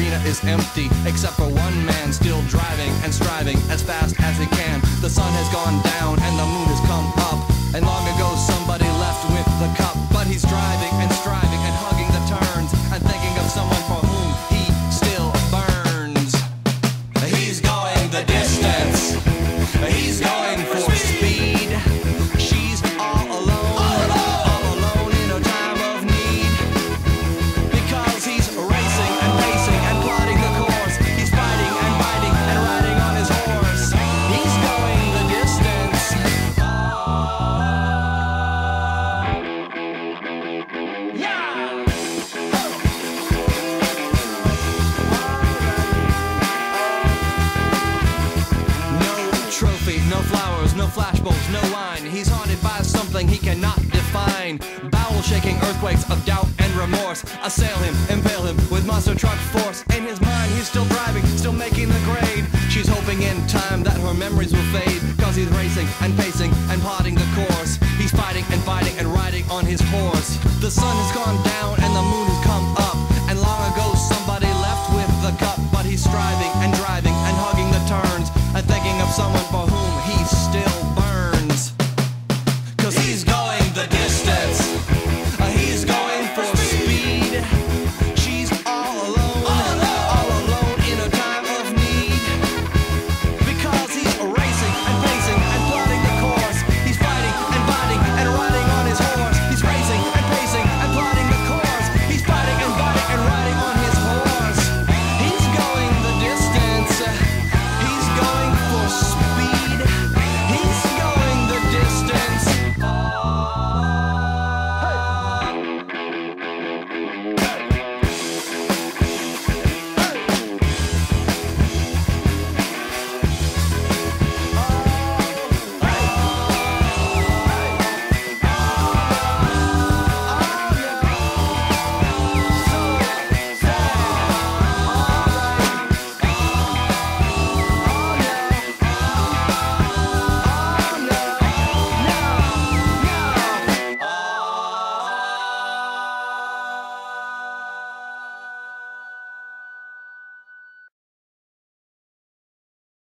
Arena is empty, except for one man still driving and striving as fast as he can. The sun has gone down and the moon He's haunted by something he cannot define. Bowel shaking earthquakes of doubt and remorse assail him, impale him with monster truck force. In his mind, he's still driving, still making the grade. She's hoping in time that her memories will fade. Cause he's racing and pacing and plotting the course. He's fighting and fighting and riding on his horse. The sun has gone down